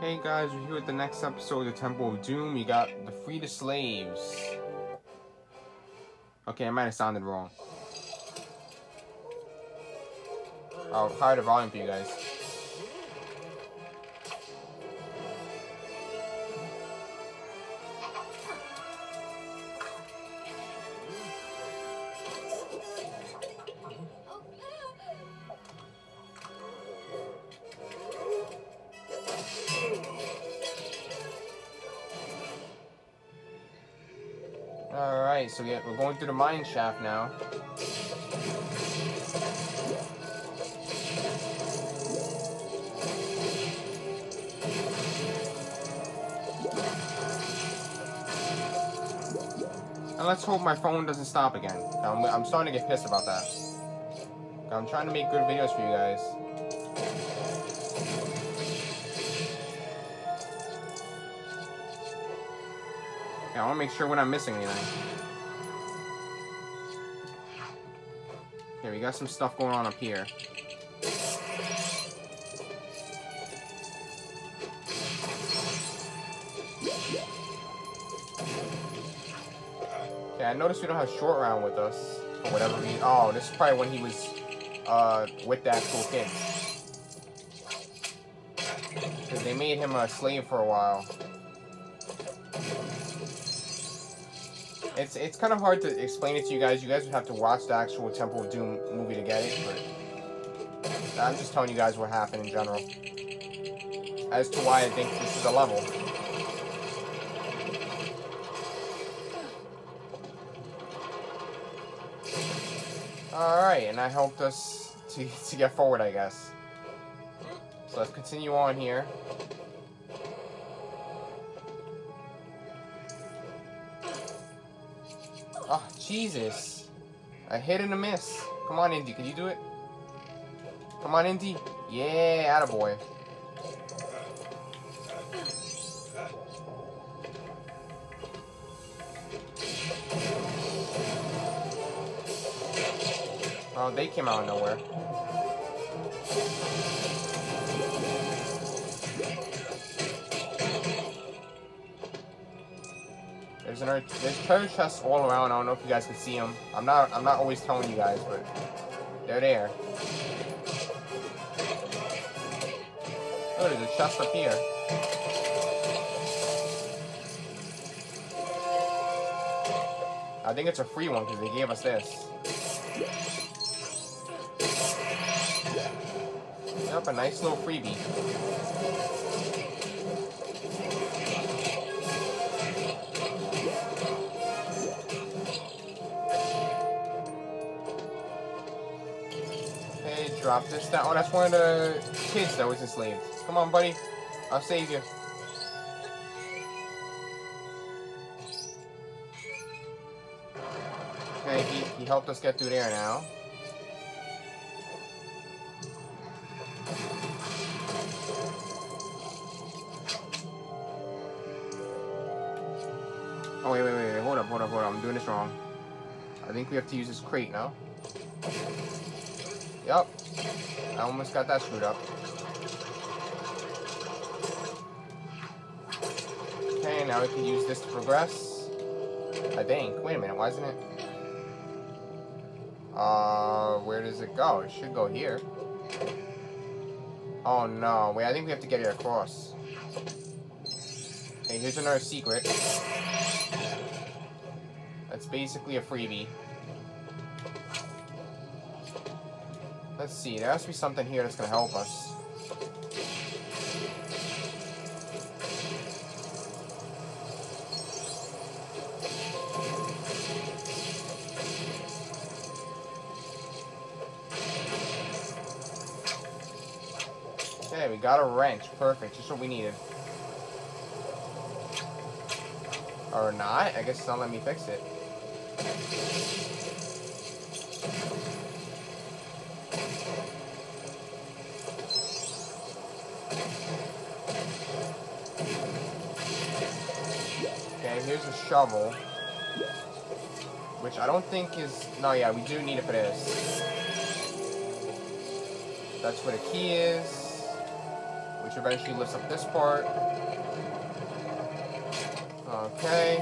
Hey guys, we're here with the next episode of the Temple of Doom. We got the Free the Slaves. Okay, I might have sounded wrong. I'll higher the volume for you guys. Alright, so we we're going through the mine shaft now. And let's hope my phone doesn't stop again. I'm, I'm starting to get pissed about that. I'm trying to make good videos for you guys. I want to make sure we're not missing anything. Okay, we got some stuff going on up here. Okay, I noticed we don't have short round with us for whatever reason. Oh, this is probably when he was uh, with the actual kid. Because they made him a slave for a while. It's it's kind of hard to explain it to you guys. You guys would have to watch the actual Temple of Doom movie to get it, but I'm just telling you guys what happened in general. As to why I think this is a level. Alright, and that helped us to, to get forward, I guess. So let's continue on here. Oh, Jesus. A hit and a miss. Come on, Indy. Can you do it? Come on, Indy. Yeah, attaboy. Oh, they came out of nowhere. There's treasure chests all around. I don't know if you guys can see them. I'm not, I'm not always telling you guys, but they're there. Oh, there's a chest up here. I think it's a free one because they gave us this. Yep, a nice little freebie. Drop this down. Oh, that's one of the kids that was enslaved. Come on, buddy. I'll save you. Okay, he, he helped us get through there now. Oh, wait, wait, wait, wait. Hold up, hold up, hold up. I'm doing this wrong. I think we have to use this crate now. Yep. I almost got that screwed up. Okay, now we can use this to progress. I think. Wait a minute, why isn't it? Uh, where does it go? It should go here. Oh no, wait, I think we have to get it across. Okay, here's another secret. That's basically a freebie. Let's see, there has to be something here that's gonna help us. Okay, we got a wrench. Perfect, just what we needed. Or not, I guess it's not letting me fix it. Okay, here's a shovel. Which I don't think is... No, yeah, we do need it for this. That's where the key is. which eventually lifts up this part. Okay.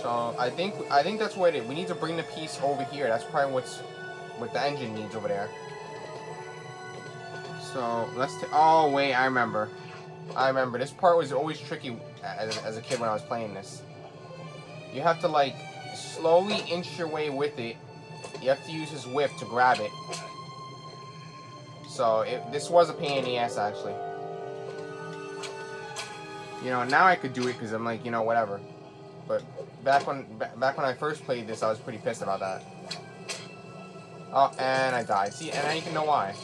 So I think I think that's what it is. We need to bring the piece over here. That's probably what's what the engine needs over there. So let's. oh wait, I remember. I remember this part was always tricky as, as a kid when I was playing this. You have to like slowly inch your way with it. You have to use his whip to grab it. So it, this was a pain in the ass actually. You know, now I could do it because I'm like, you know, whatever. But back when back when I first played this, I was pretty pissed about that. Oh, and I died. See, and now you can know why.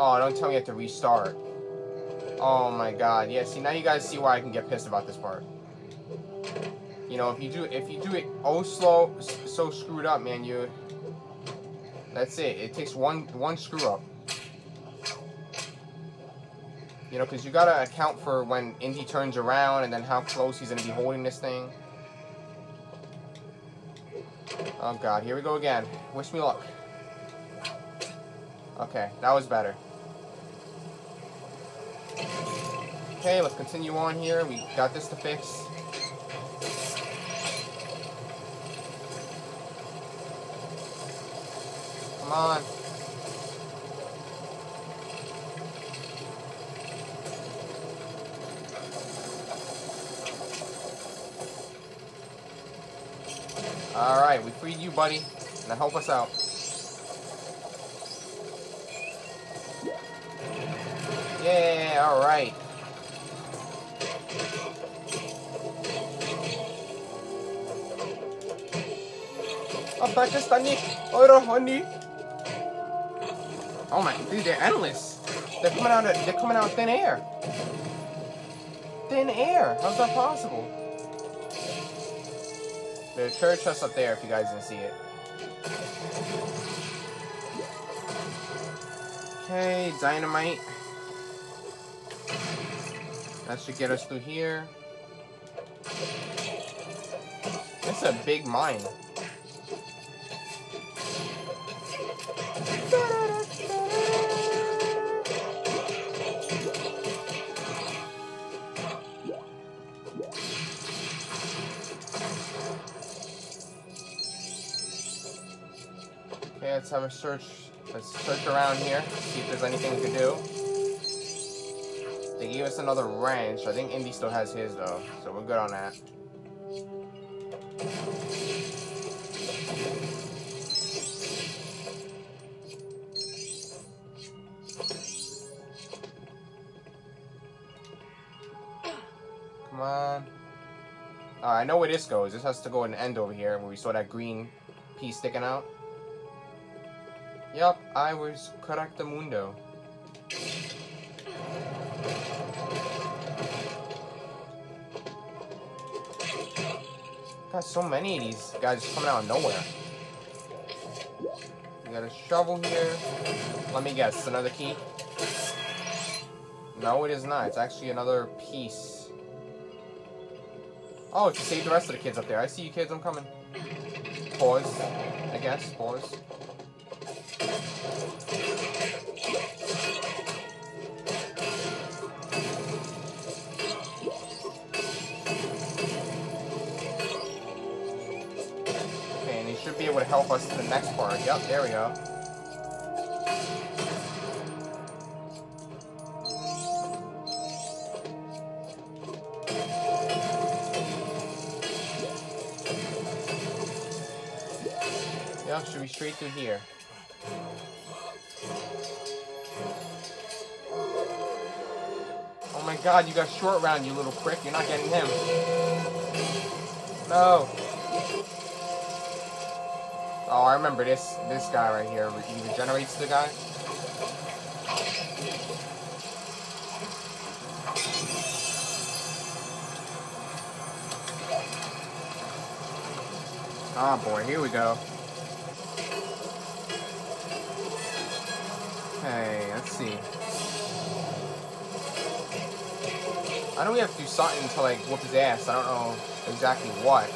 Oh, don't tell me you have to restart. Oh my god. Yeah, see, now you guys see why I can get pissed about this part. You know, if you do if you do it oh slow, so screwed up, man, you... That's it. It takes one one screw up. You know, because you gotta account for when Indy turns around and then how close he's gonna be holding this thing. Oh god, here we go again. Wish me luck. Okay, that was better. Okay, let's continue on here. We got this to fix. Come on. Alright, we freed you, buddy. Now help us out. Yeah, alright. Oh, Pakistani. Oh, honey. Oh my, dude, they're endless. They're coming out of, they're coming out thin air. Thin air. How's that possible? The church chest up there if you guys didn't see it. Okay, dynamite. That should get us through here. It's a big mine. Okay, let's have a search. Let's search around here, see if there's anything we can do. They gave us another wrench. I think Indy still has his though, so we're good on that. Come on. Uh, I know where this goes. This has to go an end over here where we saw that green piece sticking out. Yup, I was correct the mundo. Got so many of these guys coming out of nowhere. We got a shovel here. Let me guess, another key? No, it is not. It's actually another piece. Oh, to save the rest of the kids up there. I see you kids, I'm coming. Pause, I guess, pause. And he should be able to help us to the next part. Yep, there we go. Straight through here. Oh my god, you got short round, you little prick. You're not getting him. No. Oh, I remember this this guy right here. He regenerates the guy. Oh boy, here we go. See. I know we have to do something to like whoop his ass. I don't know exactly what.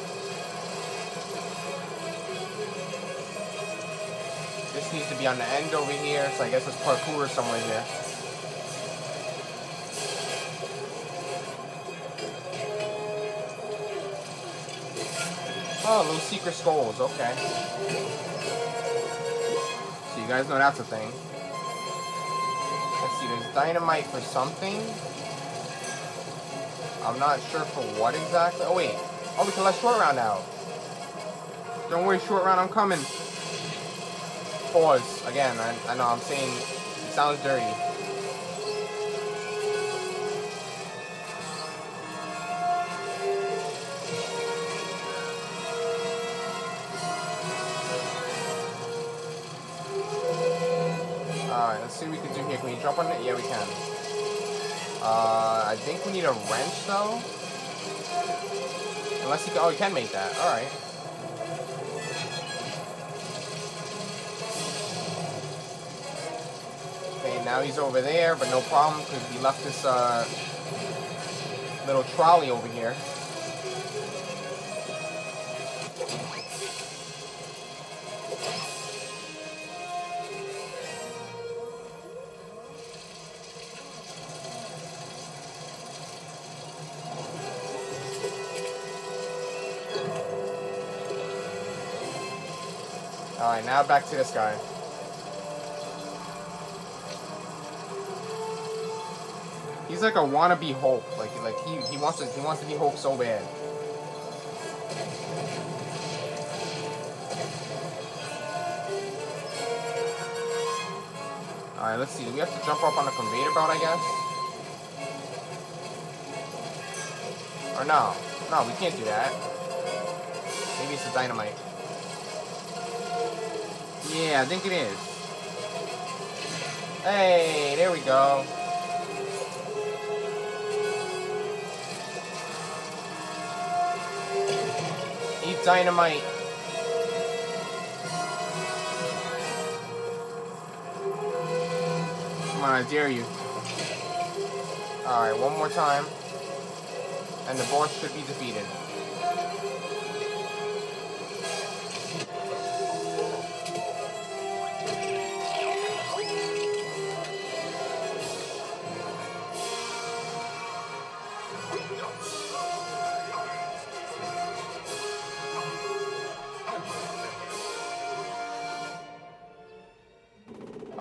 this needs to be on the end over here, so I guess it's parkour somewhere here. Oh, little secret skulls, okay. So you guys know that's a thing. Let's see, there's dynamite for something. I'm not sure for what exactly. Oh, wait. Oh, we can let short round out. Don't worry, short round, I'm coming. Pause. Again, I, I know I'm saying it sounds dirty. Alright, let's see what we can do jump on it? Yeah, we can. Uh, I think we need a wrench, though. Unless you can, oh, you can make that. Alright. Okay, now he's over there, but no problem, because he left this, uh, little trolley over here. Alright, now back to this guy. He's like a wannabe Hulk. Like like he he wants to he wants to be Hulk so bad. Alright, let's see. Do we have to jump up on the conveyor belt, I guess? Or no. No, we can't do that. Maybe it's the dynamite. Yeah, I think it is. Hey, there we go. Eat dynamite. Come on, I dare you. Alright, one more time. And the boss should be defeated.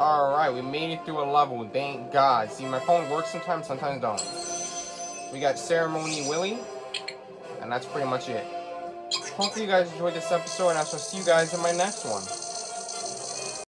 Alright, we made it through a level, thank God. See, my phone works sometimes, sometimes don't. We got Ceremony Willie, and that's pretty much it. Hopefully you guys enjoyed this episode, and I shall see you guys in my next one.